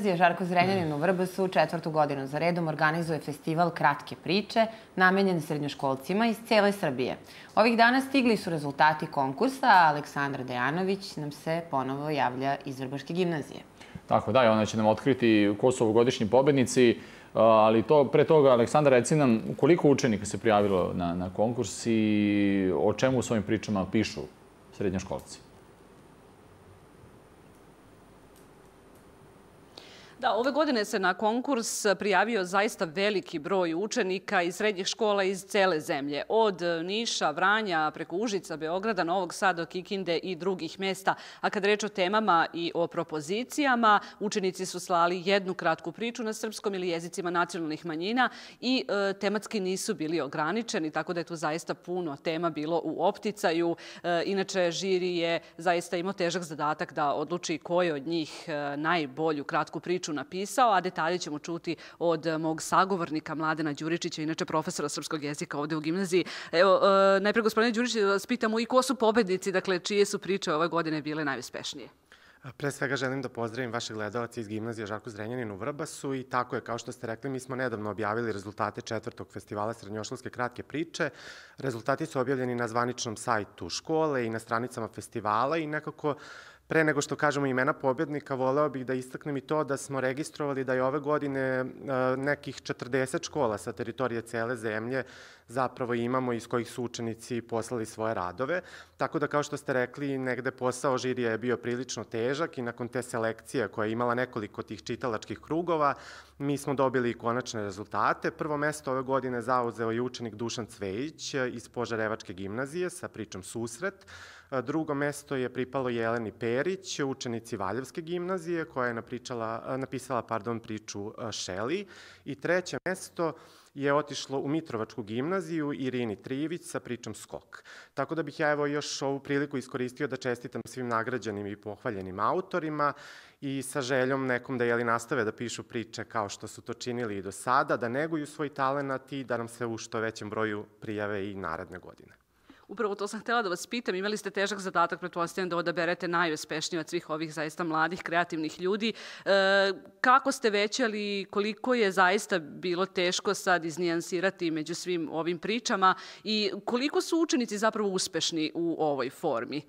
gimnazija Žarko Zrenjanin u Vrbasu četvrtu godinu za redom organizuje festival Kratke priče namenjen srednjoškolcima iz cele Srbije. Ovih dana stigli su rezultati konkursa, a Aleksandra Dejanović nam se ponovo javlja iz Vrbaške gimnazije. Tako da, ona će nam otkriti ko su ovogodišnji pobednici, ali to, pre toga, Aleksandra, reci nam koliko učenika se prijavilo na, na konkurs i o čemu u svojim pričama pišu srednjoškolci? Da, ove godine se na konkurs prijavio zaista veliki broj učenika iz srednjih škola iz cele zemlje. Od Niša, Vranja, preko Užica, Beograda, Novog Sada, Kikinde i drugih mesta. A kad reč o temama i o propozicijama, učenici su slali jednu kratku priču na srpskom ili jezicima nacionalnih manjina i e, tematski nisu bili ograničeni, tako da je tu zaista puno tema bilo u opticaju. E, inače, žiri je zaista imao težak zadatak da odluči koje od njih e, najbolju kratku priču priču napisao, a detalje ćemo čuti od mog sagovornika Mladena Đuričića, inače profesora srpskog jezika ovde u gimnaziji. Evo, e, najpre gospodine Đuričić, da vas pitamo i ko su pobednici, dakle, čije su priče ove godine bile najuspešnije? Pre svega želim da pozdravim vaše gledalce iz gimnazije Žarko Zrenjanin u Vrbasu i tako je, kao što ste rekli, mi smo nedavno objavili rezultate četvrtog festivala srednjoškolske kratke priče. Rezultati su objavljeni na zvaničnom sajtu škole i na stranicama festivala i nekako Pre nego što kažemo imena pobednika, voleo bih da istaknem i to da smo registrovali da je ove godine e, nekih 40 škola sa teritorije cele zemlje zapravo imamo iz kojih su učenici poslali svoje radove. Tako da, kao što ste rekli, negde posao žirija je bio prilično težak i nakon te selekcije koja je imala nekoliko tih čitalačkih krugova, mi smo dobili konačne rezultate. Prvo mesto ove godine zauzeo je učenik Dušan Cvejić iz Požarevačke gimnazije sa pričom Susret. Drugo mesto je pripalo Jeleni Perić, učenici Valjevske gimnazije, koja je napričala, napisala pardon, priču Šeli. I treće mesto je otišlo u Mitrovačku gimnaziju Irini Trijević sa pričom Skok. Tako da bih ja evo još ovu priliku iskoristio da čestitam svim nagrađenim i pohvaljenim autorima i sa željom nekom da jeli nastave da pišu priče kao što su to činili i do sada, da neguju svoj talenat i da nam se u što većem broju prijave i naredne godine. Upravo to sam htela da vas pitam. Imali ste težak zadatak, pretpostavljam, da odaberete najuspešnije od svih ovih zaista mladih, kreativnih ljudi. E, kako ste većali, koliko je zaista bilo teško sad iznijansirati među svim ovim pričama i koliko su učenici zapravo uspešni u ovoj formi?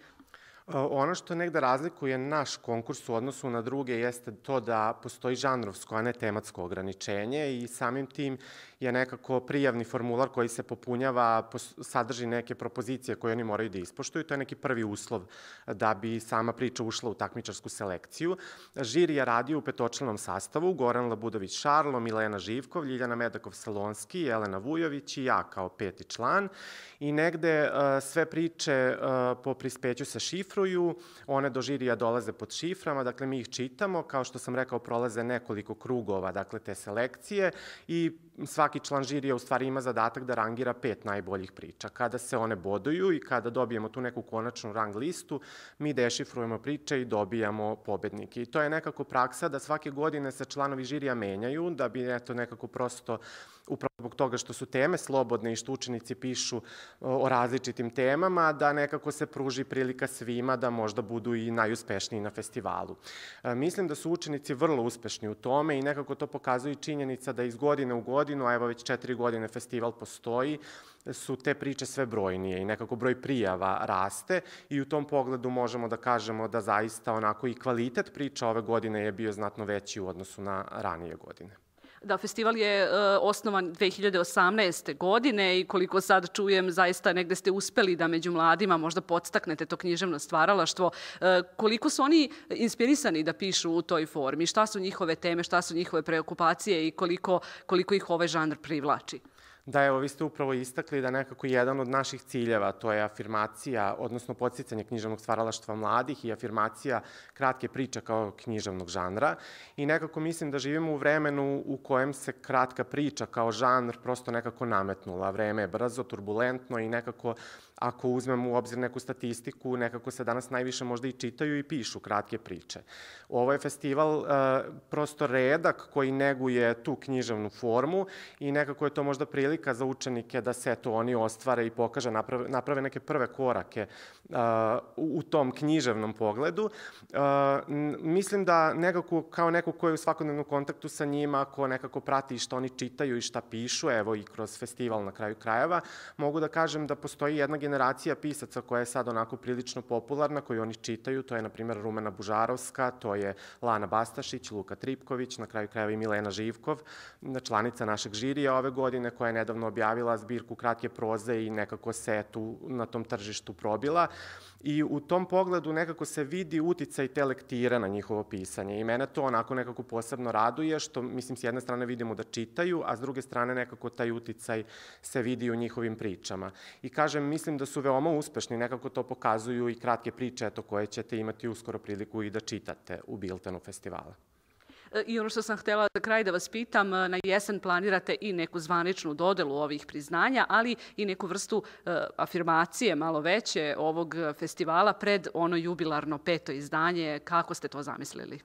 Ono što negde razlikuje naš konkurs u odnosu na druge jeste to da postoji žanrovsko, a ne tematsko ograničenje i samim tim je nekako prijavni formular koji se popunjava, sadrži neke propozicije koje oni moraju da ispoštuju. To je neki prvi uslov da bi sama priča ušla u takmičarsku selekciju. Žiri je radio u petočlanom sastavu, Goran Labudović Šarlo, Milena Živkov, Ljiljana Medakov-Salonski, Jelena Vujović i ja kao peti član. I negde sve priče po prispeću se šifruju, one do žirija dolaze pod šiframa, dakle mi ih čitamo, kao što sam rekao, prolaze nekoliko krugova, dakle te selekcije i svaki član žirija u stvari ima zadatak da rangira pet najboljih priča. Kada se one boduju i kada dobijemo tu neku konačnu rang listu, mi dešifrujemo priče i dobijamo pobednike. I to je nekako praksa da svake godine se članovi žirija menjaju, da bi eto nekako prosto upravo zbog toga što su teme slobodne i što učenici pišu o različitim temama, da nekako se pruži prilika svima da možda budu i najuspešniji na festivalu. E, mislim da su učenici vrlo uspešni u tome i nekako to pokazuje činjenica da iz godine u godinu, a evo već četiri godine festival postoji, su te priče sve brojnije i nekako broj prijava raste i u tom pogledu možemo da kažemo da zaista onako i kvalitet priča ove godine je bio znatno veći u odnosu na ranije godine. Da, festival je uh, osnovan 2018. godine i koliko sad čujem, zaista negde ste uspeli da među mladima možda podstaknete to književno stvaralaštvo. Uh, koliko su oni inspirisani da pišu u toj formi? Šta su njihove teme, šta su njihove preokupacije i koliko, koliko ih ovaj žanr privlači? Da, evo, vi ste upravo istakli da nekako jedan od naših ciljeva, to je afirmacija, odnosno podsticanje književnog stvaralaštva mladih i afirmacija kratke priče kao književnog žanra. I nekako mislim da živimo u vremenu u kojem se kratka priča kao žanr prosto nekako nametnula. Vreme je brzo, turbulentno i nekako ako uzmemo u obzir neku statistiku, nekako se danas najviše možda i čitaju i pišu kratke priče. Ovo je festival uh, prosto redak koji neguje tu književnu formu i nekako je to možda prilika za učenike da se to oni ostvare i pokaže, naprave, naprave neke prve korake uh, u tom književnom pogledu. Uh, mislim da nekako kao neko ko je u svakodnevnom kontaktu sa njima, ko nekako prati šta oni čitaju i šta pišu, evo i kroz festival na kraju krajeva, mogu da kažem da postoji jedna generacija pisaca koja je sad onako prilično popularna, koju oni čitaju, to je na primjer Rumena Bužarovska, to je Lana Bastašić, Luka Tripković, na kraju krajeva i Milena Živkov, članica našeg žirija ove godine, koja je nedavno objavila zbirku kratke proze i nekako se tu na tom tržištu probila. I u tom pogledu nekako se vidi uticaj te lektire na njihovo pisanje i mene to onako nekako posebno raduje, što mislim s jedne strane vidimo da čitaju, a s druge strane nekako taj uticaj se vidi u njihovim pričama. I kažem, mislim da su veoma uspešni, nekako to pokazuju i kratke priče eto, koje ćete imati uskoro priliku i da čitate u Biltenu festivala. I ono što sam htela za kraj da vas pitam, na jesen planirate i neku zvaničnu dodelu ovih priznanja, ali i neku vrstu uh, afirmacije malo veće ovog festivala pred ono jubilarno peto izdanje. Kako ste to zamislili?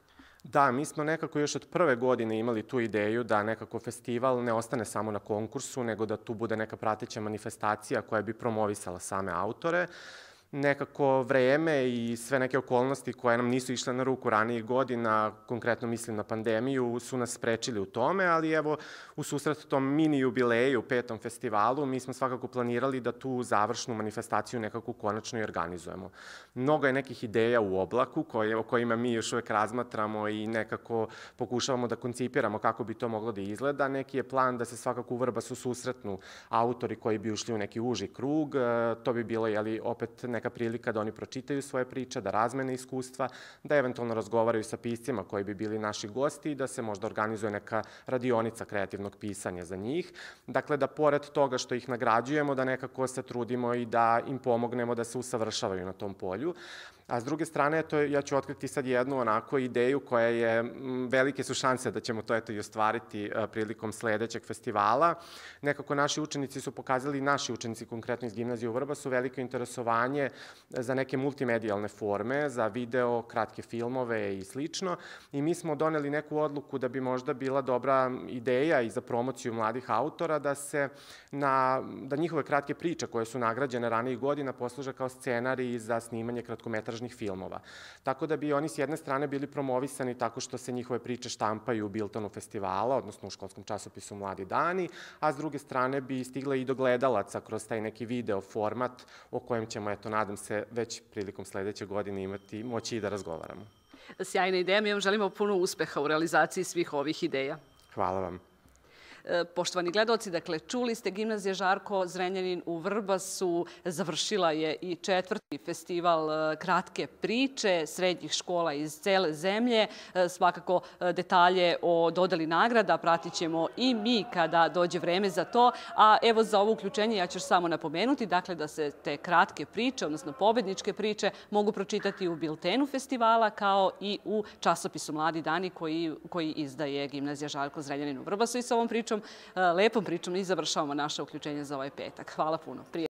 Da, mi smo nekako još od prve godine imali tu ideju da nekako festival ne ostane samo na konkursu, nego da tu bude neka prateća manifestacija koja bi promovisala same autore. Uh, nekako vreme i sve neke okolnosti koje nam nisu išle na ruku ranijih godina, konkretno mislim na pandemiju, su nas sprečili u tome, ali evo u susret tom mini jubileju, petom festivalu, mi smo svakako planirali da tu završnu manifestaciju nekako konačno i organizujemo. Mnogo je nekih ideja u oblaku koje, o kojima mi još uvek razmatramo i nekako pokušavamo da koncipiramo kako bi to moglo da izgleda. Neki je plan da se svakako u Vrbasu susretnu autori koji bi ušli u neki uži krug. E, to bi bilo, jeli, opet neka prilika da oni pročitaju svoje priče, da razmene iskustva, da eventualno razgovaraju sa piscima koji bi bili naši gosti i da se možda organizuje neka radionica kreativnog pisanja za njih. Dakle, da pored toga što ih nagrađujemo, da nekako se trudimo i da im pomognemo da se usavršavaju na tom polju. A s druge strane, to ja ću otkriti sad jednu onako ideju koja je, velike su šanse da ćemo to eto i ostvariti prilikom sledećeg festivala. Nekako naši učenici su pokazali, naši učenici konkretno iz gimnazije u Vrbasu, veliko interesovanje za neke multimedijalne forme, za video, kratke filmove i slično. I mi smo doneli neku odluku da bi možda bila dobra ideja i za promociju mladih autora da se na, da njihove kratke priče koje su nagrađene ranijih godina posluže kao scenari za snimanje kratkometražnih filmova. Tako da bi oni s jedne strane bili promovisani tako što se njihove priče štampaju u Biltonu festivala, odnosno u školskom časopisu Mladi dani, a s druge strane bi stigle i do gledalaca kroz taj neki video format o kojem ćemo, eto, nadam se, već prilikom sledeće godine imati moći i da razgovaramo. Sjajna ideja, mi vam želimo puno uspeha u realizaciji svih ovih ideja. Hvala vam. E, poštovani gledoci, dakle, čuli ste Gimnazija Žarko Zrenjanin u Vrbasu, završila je i četvrti festival e, kratke priče srednjih škola iz cele zemlje. E, svakako detalje o dodali nagrada pratit ćemo i mi kada dođe vreme za to. A evo za ovo uključenje ja ću samo napomenuti, dakle, da se te kratke priče, odnosno pobedničke priče, mogu pročitati u biltenu festivala kao i u časopisu Mladi dani koji, koji izdaje Gimnazija Žarko Zrenjanin u Vrbasu. I sa ovom pričom, lepom pričom i završavamo naše uključenje za ovaj petak. Hvala puno.